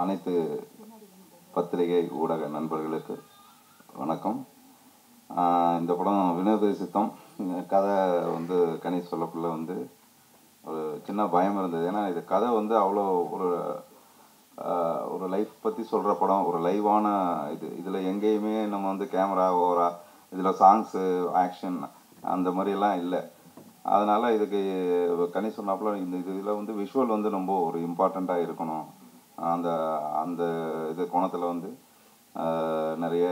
அனைத்து பத்திரிகை ஊடக நண்பர்களுக்கு வணக்கம். இந்த படம் வினோத சித்தம். கதை வந்து கனி சொல்லக்குள்ள வந்து ஒரு சின்ன பயம் இருந்தது. ஏன்னா இது கதை வந்து அவ்வளோ ஒரு ஒரு லைஃப் பற்றி சொல்கிற படம். ஒரு லைவான இது. இதில் எங்கேயுமே நம்ம வந்து கேமரா ஓவரா இதில் சாங்ஸு ஆக்ஷன் அந்த மாதிரிலாம் இல்லை. அதனால் இதுக்கு கனி சொன்னாப்புல இந்த இதில் வந்து விஷுவல் வந்து ரொம்ப ஒரு இம்பார்ட்டண்ட்டாக இருக்கணும். அந்த அந்த இது கோணத்தில் வந்து நிறைய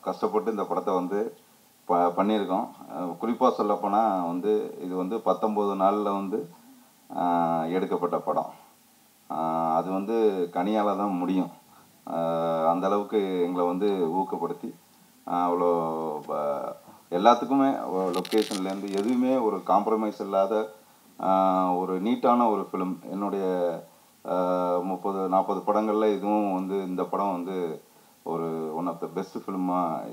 கஷ்டப்பட்டு இந்த படத்தை வந்து ப பண்ணியிருக்கோம். குறிப்பாக சொல்லப்போனால் வந்து இது வந்து பத்தொம்போது நாளில் வந்து எடுக்கப்பட்ட படம். அது வந்து கனியால் தான் முடியும். அந்தளவுக்கு எங்களை வந்து ஊக்கப்படுத்தி அவ்வளோ ப- எல்லாத்துக்குமே லொக்கேஷன்லேருந்து எதுவுமே ஒரு காம்ப்ரமைஸ் இல்லாத ஒரு நீட்டான ஒரு ஃபிலிம் என்னுடைய முப்பது நாற்பது படங்களில் இதுவும் வந்து இந்த படம் வந்து ஒரு ஒன் ஆஃப் த பெஸ்ட் ஃபிலிமாக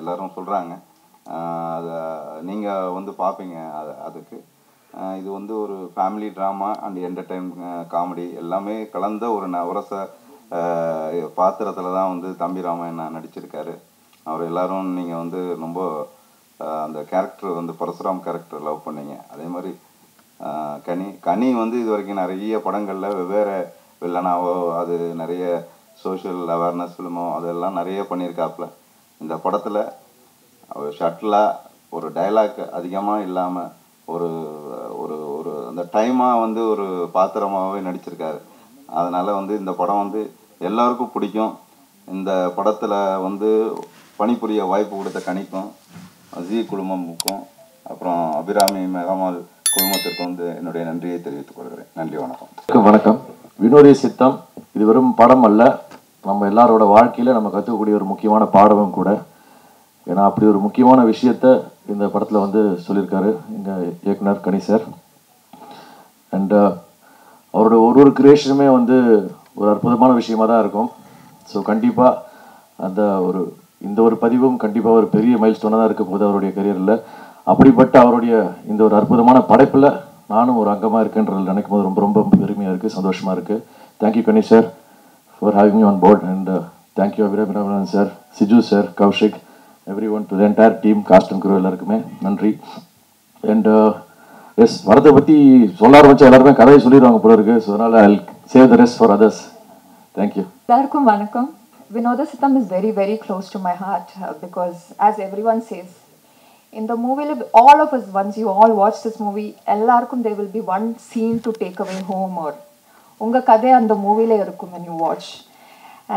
எல்லாரும் சொல்கிறாங்க அதை நீங்கள் வந்து பார்ப்பீங்க அது அதுக்கு. இது வந்து ஒரு family drama and entertain comedy எல்லாமே கலந்த ஒரு நவரச பாத்திரத்தில் தான் வந்து தம்பி ராமாயணா நடிச்சிருக்காரு. அவர் எல்லாரும் நீங்கள் வந்து ரொம்ப அந்த கேரக்டர் வந்து பரசுராம் கேரக்டர் லவ் பண்ணீங்க. அதே மாதிரி கனி கனி வந்து இது வரைக்கும் நிறைய படங்களில் வெவ்வேறு வில்லனாவோ அது நிறைய சோஷியல் அவேர்னஸ் ஃபிலிமோ அதெல்லாம் நிறைய பண்ணியிருக்காப்புல. இந்த படத்தில் அவர் ஷட்டிலாக ஒரு டைலாக் அதிகமாக இல்லாமல் ஒரு ஒரு ஒரு அந்த டைமாக வந்து ஒரு பாத்திரமாகவே நடிச்சிருக்காரு. அதனால் வந்து இந்த படம் வந்து எல்லாருக்கும் பிடிக்கும். இந்த படத்தில் வந்து பணிபுரிய வாய்ப்பு கொடுத்த கணிக்கும் ஜி குழுமமுக்கும் அப்புறம் அபிராமி மெகமால் குழுமத்திற்கு வந்து என்னுடைய நன்றியை தெரிவித்துக் கொள்கிறேன். நன்றி வணக்கம். வணக்கம் வணக்கம். வினோதிய சித்தம். இது வெறும் படம் அல்ல. நம்ம எல்லாரோட வாழ்க்கையில நம்ம கற்றுக்கக்கூடிய ஒரு முக்கியமான பாடமும் கூட. ஏன்னா அப்படி ஒரு முக்கியமான விஷயத்த இந்த படத்துல வந்து சொல்லியிருக்காரு எங்கள் இயக்குனர் கணி சார் அண்ட் uh, அவரோட ஒரு ஒரு கிரியேஷனுமே வந்து ஒரு அற்புதமான விஷயமாக தான் இருக்கும். ஸோ கண்டிப்பாக அந்த ஒரு இந்த ஒரு பதிவும் கண்டிப்பாக ஒரு பெரிய மைல் ஸ்டோனாக தான் இருக்க போது அவருடைய கரியரில் அப்படிப்பட்ட அவருடைய இந்த ஒரு அற்புதமான படைப்பில் நானும் ஒரு அங்கமாக இருக்கேன்றதில் நினைக்கும் போது ரொம்ப ரொம்ப பெருமையாக இருக்குது சந்தோஷமாக இருக்குது thank you Kani sir for having me on board and thank you அபிராபிராமன் sir Siju sir Kaushik every one to entire team cast and crew எல்லாருக்குமே நன்றி. அண்ட் எஸ் uh, வரதை பற்றி சொல்ல ஆரம்பிச்சா எல்லாருமே கதையை சொல்லிடுவாங்க போல இருக்கு. ஸோ அதனால் I save the rest for others thank you எல்லாருக்கும் வணக்கம். Vinoda Sitam is very, very close to my heart because because, as everyone says, in the movie, all of us, once you all watch this movie, எல்லாருக்கும் there will be one scene to take away home or உங்கள் கதை அந்த மூவில இருக்கும் when you watch.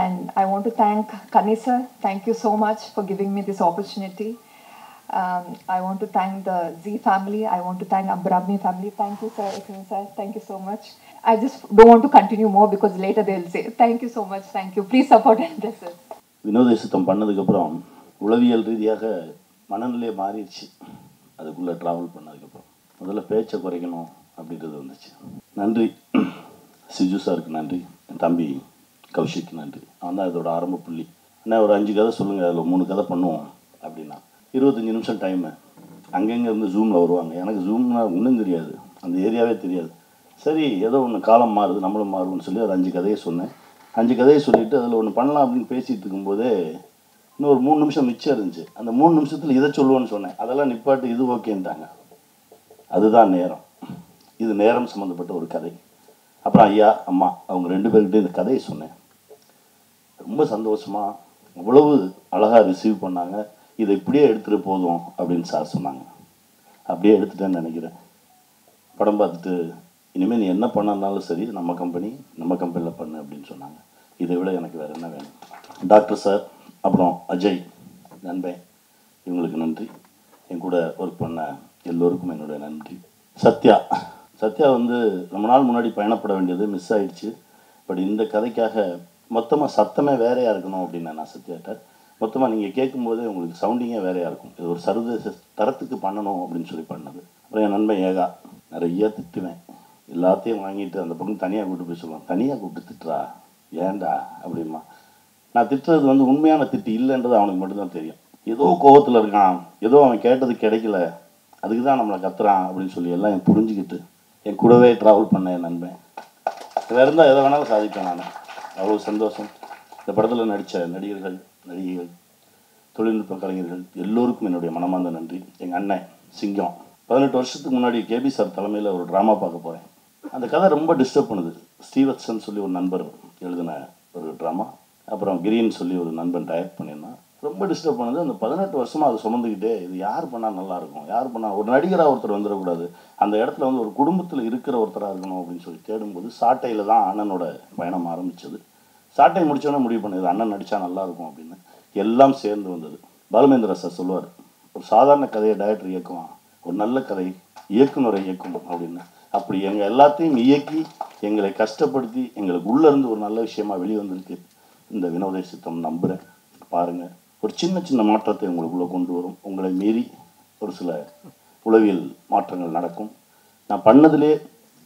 And I want to thank Kani. Thank you so much for giving me this opportunity. Um, I want to thank the Z family. I want to thank Abrahmi family. Thank you, sir. Sir. Thank you so much. I just don't want to continue more because later they'll say, Thank you so much. Thank you. Please support and bless us. வினோத பண்ணதுக்கப்புறம் உளவியல் ரீதியாக மனநிலையை மாறிடுச்சு. அதுக்குள்ளே travel பண்ணதுக்கப்புறம். முதல்ல பேச்சை குறைக்கணும் அப்படின்றது வந்துச்சு. நன்றி. சிஜு சாருக்கு நன்றி. என் தம்பி கௌஷிக்கு நன்றி. அவன் தான் இதோட ஆரம்ப புள்ளி. அண்ணா ஒரு அஞ்சு கதை சொல்லுங்கள் அதில் மூணு கதை பண்ணுவோம் அப்படின்னா. இருபத்தஞ்சி நிமிஷம் டைமு அங்கங்கே இருந்து ஜூமில் வருவாங்க. எனக்கு ஜூம்னா ஒன்றும் தெரியாது. அந்த ஏரியாவே தெரியாது. சரி ஏதோ ஒன்று காலம் மாறுது நம்மளும் மாறுவோம்னு சொல்லி ஒரு அஞ்சு கதையை சொன்னேன். அஞ்சு கதையை சொல்லிவிட்டு அதில் ஒன்று பண்ணலாம் அப்படின்னு பேசிகிட்டு இருக்கும்போதே இன்னும் ஒரு மூணு நிமிஷம் மிச்சம் இருந்துச்சு. அந்த மூணு நிமிஷத்தில் இதை சொல்லுவேன்னு சொன்னேன். அதெல்லாம் நிப்பாட்டு இது ஓகேன்ட்டாங்க. அதுதான் நேரம். இது நேரம் சம்மந்தப்பட்ட ஒரு கதை. அப்புறம் ஐயா அம்மா அவங்க ரெண்டு பேர்கிட்ட இந்த கதையை சொன்னேன். ரொம்ப சந்தோஷமா அவ்வளவு அழகாக ரிசீவ் பண்ணாங்க. இதை இப்படியே எடுத்துகிட்டு போதும் அப்படின்னு சார் சொன்னாங்க. அப்படியே எடுத்துட்டேன்னு நினைக்கிறேன். படம் பார்த்துட்டு இனிமேல் நீ என்ன பண்ணாலும் சரி நம்ம கம்பெனி நம்ம கம்பெனியில் பண்ணு அப்படின்னு சொன்னாங்க. இதை விட எனக்கு வேறு என்ன வேணும்? டாக்டர் சார் அப்புறம் அஜய் நண்பன் இவங்களுக்கு நன்றி. என் கூட ஒர்க் பண்ண எல்லோருக்கும் என்னுடைய நன்றி. சத்யா. சத்யா வந்து ரொம்ப நாள் முன்னாடி பயணப்பட வேண்டியது மிஸ் ஆயிடுச்சு. பட் இந்த கதைக்காக மொத்தமாக சத்தமே வேறையாக இருக்கணும் அப்படின்னு நான் சத்யாட்ட மொத்தமாக நீங்கள் கேட்கும்போதே உங்களுக்கு சவுண்டிங்கே வேறையாக இருக்கும். இது ஒரு சர்வதேச தரத்துக்கு பண்ணணும் அப்படின்னு சொல்லி பண்ணது. அப்புறம் என் நண்பன் ஏகா நிறைய திட்டுவேன். எல்லாத்தையும் வாங்கிட்டு அந்த பக்கம் தனியாக கூப்பிட்டு போய் சொல்லுவான் தனியாக கூப்பிட்டு திட்டுறா? ஏன்டா? அப்படிமா நான் திட்டுறது வந்து உண்மையான திட்டு இல்லைன்றது அவனுக்கு மட்டும்தான் தெரியும். ஏதோ கோவத்தில் இருக்கான். ஏதோ அவன் கேட்டது கிடைக்கல. அதுக்கு தான் நம்மளை கத்துறான் அப்படின்னு சொல்லி எல்லாம் என் புரிஞ்சுக்கிட்டு என் கூடவே ட்ராவல் பண்ண என் நண்பன். இதில் இருந்தால் எதை வேணாலும் சாதிப்பேன் நான். அவ்வளோ சந்தோஷம். இந்த படத்தில் நடித்த நடிகர்கள் நடிகைகள் தொழில்நுட்ப கலைஞர்கள் எல்லோருக்கும் என்னுடைய மனமார்ந்த நன்றி. எங்கள் அண்ணன் சிங்கம். பதினெட்டு வருஷத்துக்கு முன்னாடி கேபி சார் தலைமையில் ஒரு ட்ராமா பார்க்க போகிறேன் அந்த கதை ரொம்ப டிஸ்டர்ப் பண்ணுது. ஸ்ரீவத்சன் சொல்லி ஒரு நண்பர் எழுதின ஒரு ட்ராமா. அப்புறம் கிரீன் சொல்லி ஒரு நண்பன் டைரக்ட் பண்ணியிருந்தான். ரொம்ப டிஸ்டர்ப் பண்ணுது. அந்த பதினெட்டு வருஷமாக அதை சுமந்துக்கிட்டே இது யார் பண்ணால் நல்லாயிருக்கும் யார் பண்ணால் ஒரு நடிகராக ஒருத்தர் வந்துடக்கூடாது. அந்த இடத்துல வந்து ஒரு குடும்பத்தில் இருக்கிற ஒருத்தராக இருக்கணும் அப்படின்னு சொல்லி தேடும்போது சாட்டையில் தான் அண்ணனோட பயணம் ஆரம்பித்தது சாட்டை முடித்தோடனே முடிவு பண்ணுது. அண்ணன் நடித்தா நல்லா இருக்கும் அப்படின்னு. எல்லாம் சேர்ந்து வந்தது. பாலுமேந்திரா சார் சொல்லுவார் ஒரு சாதாரண கதையை டைரக்டர் இயக்குவான். ஒரு நல்ல கதை இயக்குனரை இயக்கும் அப்படின்னு. அப்படி எங்கள் எல்லாத்தையும் இயக்கி எங்களை கஷ்டப்படுத்தி எங்களுக்கு உள்ளே இருந்து ஒரு நல்ல விஷயமா வெளிவந்திருக்கு. இந்த வினோத சித்தம் நம்புகிறேன் பாருங்கள் ஒரு சின்ன சின்ன மாற்றத்தை உங்களுக்குள்ளே கொண்டு வரும். உங்களை மீறி ஒரு சில உளவியல் மாற்றங்கள் நடக்கும். நான் பண்ணதிலே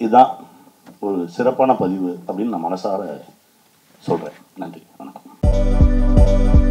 இதுதான் ஒரு சிறப்பான பதிவு அப்படின்னு நான் மனசார சொல்கிறேன் நன்றி. வணக்கம்.